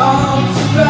arms back.